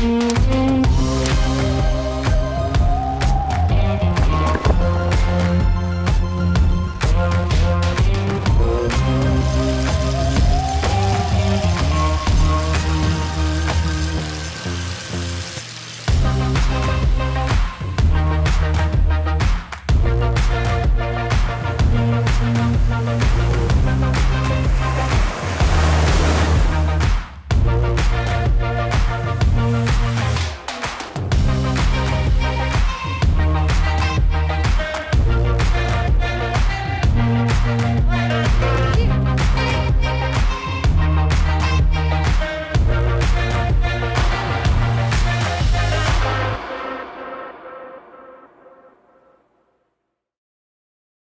Mm-hmm.